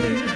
Yeah.